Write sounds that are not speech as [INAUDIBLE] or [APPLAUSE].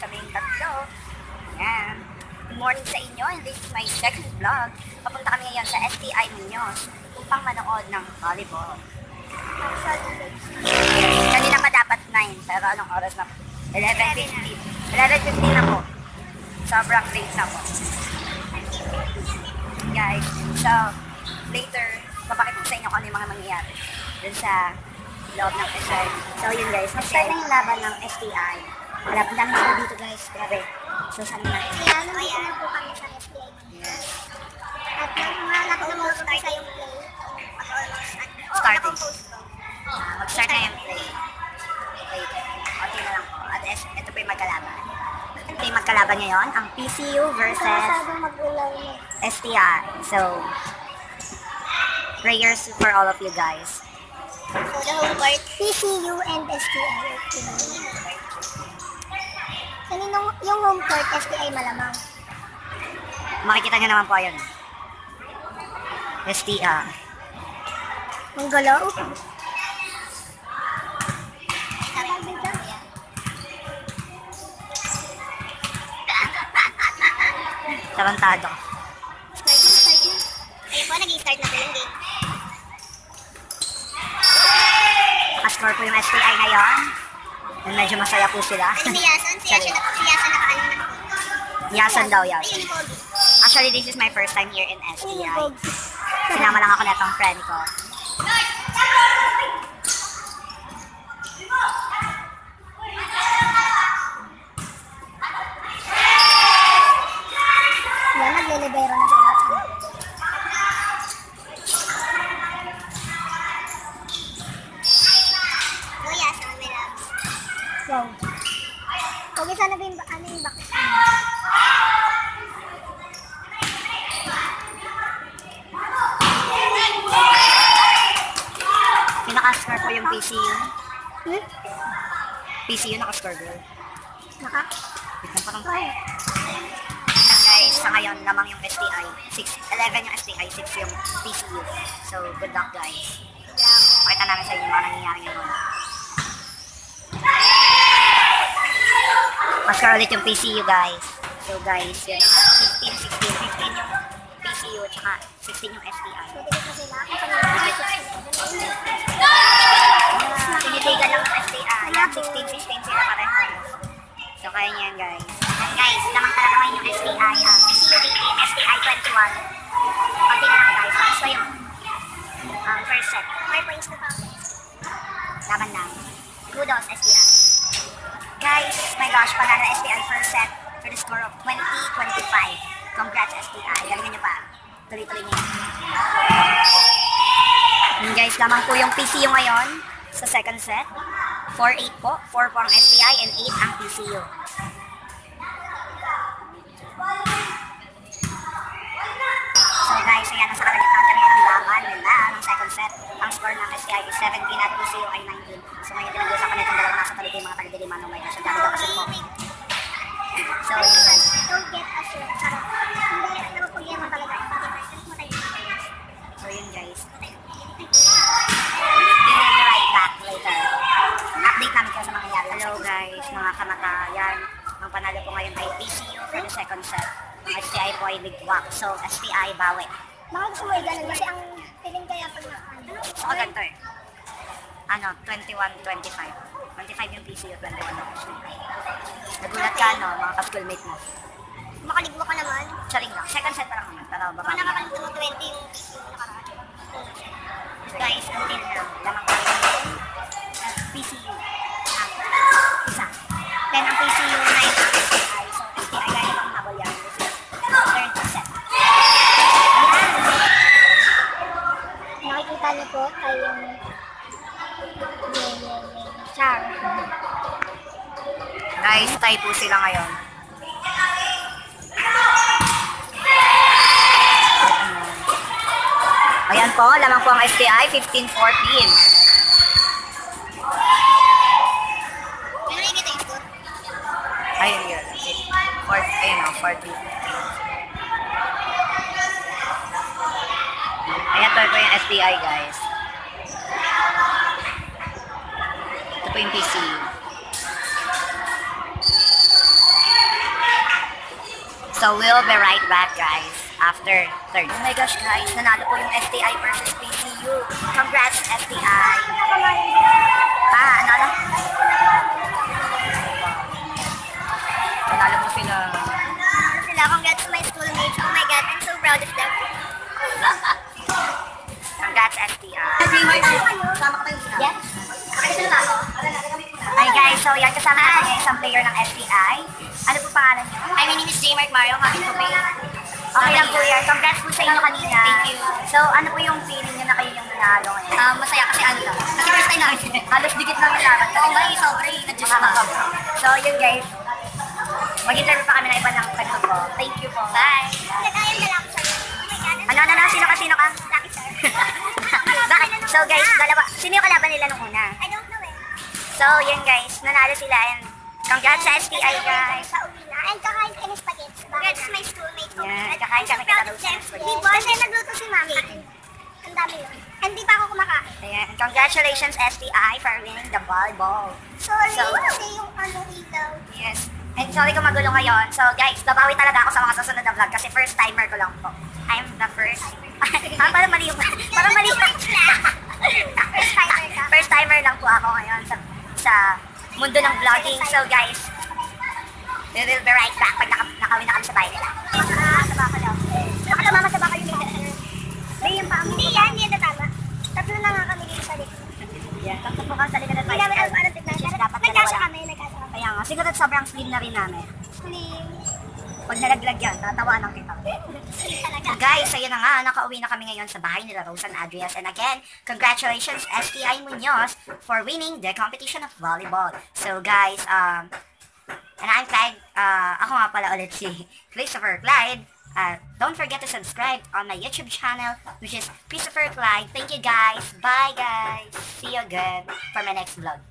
kaming tatlo. Yan. Good morning sa inyo and this is my second vlog. Papunta kami ngayon sa STI Muñoz upang manood ng volleyball. Kanina pa dapat 9 pero anong oras na po? 11.15. 11.15 na po. Sobrang late na po. Guys, so later, papakita sa inyo kung ano yung mga mangyayari dun sa loob ng STI. So yun guys, mag-start na yung laban ng STI. Wala pa dami ako dito guys, grabe. So saan na? Kaya nandito na po kami sa SBI. Yes. At nagmahanap na mo sa yung play. Oh, Starting. ko. Ah, mag-start na yung play. Wait, na lang po. At ito po yung magkalaban. Ito yung magkalaban ngayon, ang PCU versus. STI. So, prayers for all of you guys. So the home court, PCU and STI. Okay. Kaninong yung home court, STI malamang. Makikita nyo naman po yun. STI. Ang galaw. Tarantado. Start na, start na. Ayun po, nag-start na po yung game. Nakascore po yung STI ngayon. And medyo masaya po sila. Ano si Yasan? Si Yasan na si Yasan nakaano na po. Yasan daw, Yasan. Actually, this is my first time here in STI. Sinama lang ako netong friend ko. Yan, naglilibero na sila. Kuya, sa kanila. Wow. Pogi, sana ba yung, ano yung back? Yung po yung PCU. Hmm? PCU nakascore girl. Naka? Wait lang parang Ay. guys, sa ngayon lamang yung STI. 6, 11 yung STI, 6 yung PCU. So, good luck guys. Pakita namin sa inyo yung mga nangyayari ngayon. Mascore ulit yung PCU guys. So guys, yun ang 15, 16, 15 yung PCU, tsaka 16 yung STI. Tigil na sila. Kung kanina, Ah, Tinitigan lang ng STI. Yan, 16, 16 sila pareho. So, kaya niya yan, guys. And guys, lamang talaga ngayon yung STI. Um, PCU 18, STI 21. Pati na lang, guys. Tapos yung um, first set. 4 points na pa. Laban lang. Kudos, STI. Guys, my gosh, panalo STI first set for the score of 20-25. Congrats, STI. Galingan nyo pa. Tuloy-tuloy nyo. Yun guys, lamang po yung PCU ngayon sa second set. 4-8 po. 4 po ang STI and 8 ang PCU. So guys, ayan, nasa kalagitnaan kami ng laban nila ng second set. Ang score ng STI is 17 at PCU ay 19. So ngayon pinag-uusapan nitong dalawang nasa yung mga taga-diliman. Oh Hello guys, mga kamatayan. Ang panalo po ngayon ay PCU for the second set. Ang STI po ay ligwak. So STI bawi. Baka gusto mo i-ganon kasi ang feeling kaya pag na ano. Ganito eh. Ano, 21-25. 25 yung PCU, 21 yung STI. Nagulat ka no, mga ka-schoolmate mo. Makaligwa ka naman. Charing lang. Second set pa lang naman. Pero Baka baba. nakakaligwa mo 20 yung yung nakaraan. Guys, until now, lamang Guys, tie po sila ngayon. Ayan po, lamang po ang STI, 15-14. Ano nakikita yung score? Ayun yun. 40. Ayan ito yung STI guys. Ito po yung PC. So we'll be right back guys after third. Oh my gosh guys, nanalo po yung STI versus PCU. Congrats STI. Ah, ano na? Nanalo po sila. Ano sila, congrats to my schoolmates. Oh my God, I'm so proud of them. [LAUGHS] Congrats STI. Yes? Hi guys, so yan kasama natin yung isang player ng STI. Ano po pangalan niyo? Hi, my name is J. Mark Mario. Happy to be. Okay lang po yan. Congrats po sa inyo kanina. Thank you. So ano po yung feeling niyo na kayo yung nanalo ngayon? Um, masaya kasi ano lang. Kasi first time namin. [LAUGHS] Halos dikit lang yung laban. Oo nga, eh, sobrang nag-just pa. So yun guys, mag-interview pa kami ng iba ng kwento ko. Thank you po. Bye. Nag-ayun na lang siya. Ano, ano, ano, sino ka, sino ka? Lucky sir. [LAUGHS] Bakit? So guys, dalawa, sino yung kalaban nila nung una? So yun guys, nanalo sila and congrats sa STI guys. Sa uwi na. And kakain kami spaghetti. Congrats my schoolmate ko. Yeah, kakain kami them. spaghetti. Di ba? Kasi nagluto si mami. Ang dami yun. Hindi pa ako kumakain. Ayan, congratulations STI for winning the volleyball. Sorry, So- kasi yung ano ilaw. Yes. And sorry kung magulo ngayon. So guys, babawi talaga ako sa mga susunod na vlog kasi first timer ko lang po. I'm the first. ah, [LAUGHS] parang mali yung... [LAUGHS] Parang mali yung... First timer ka. [LAUGHS] first timer lang po ako ngayon sa, sa mundo ng vlogging. So guys, we will be right back pag naka, nakawin na kami sa bahay nila. Sa baka daw. Baka tumama sa baka yung Hindi yan pa. Hindi yan, hindi yan tama. Tatlo na nga kami dito sa likod. Yeah, tapos po kami sa likod ng Hindi namin alam bicycle. anong tignan. Dapat dalawa lang. kami, nagkasya kami. Kaya nga, siguro sobrang slim na rin namin. Slim. Pag nalaglag yan, tatawanan kita. Guys, ayun na nga, nakauwi na kami ngayon sa bahay nila Rose and Adrias. And again, congratulations STI Munoz for winning the competition of volleyball. So guys, um, and I'm Clyde, uh, ako nga pala ulit si Christopher Clyde. Uh, don't forget to subscribe on my YouTube channel, which is Christopher Clyde. Thank you guys. Bye guys. See you again for my next vlog.